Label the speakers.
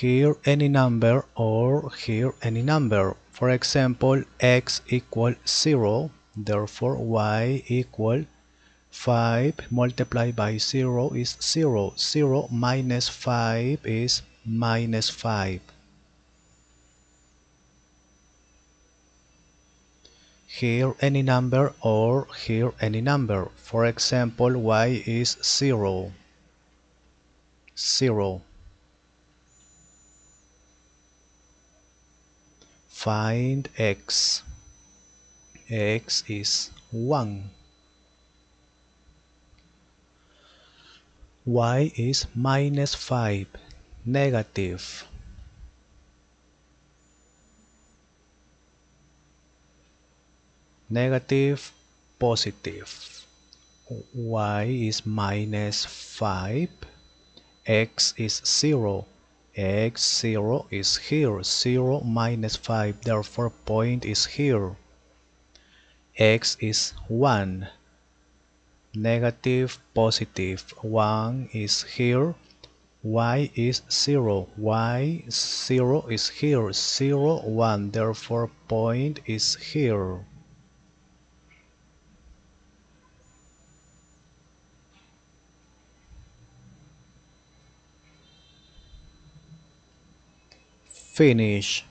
Speaker 1: here any number or here any number. For example x equal 0 therefore y equal 5 multiplied by 0 is 0 0 minus 5 is minus 5 here any number or here any number. For example y is 0 0 find x. X is 1 y is minus 5 negative. Negative positive. Y is minus 5 x is 0 x 0 is here 0 minus 5 therefore point is here. X is 1 negative positive. 1 is here y is 0 y 0 is here 0 1 therefore point is here finish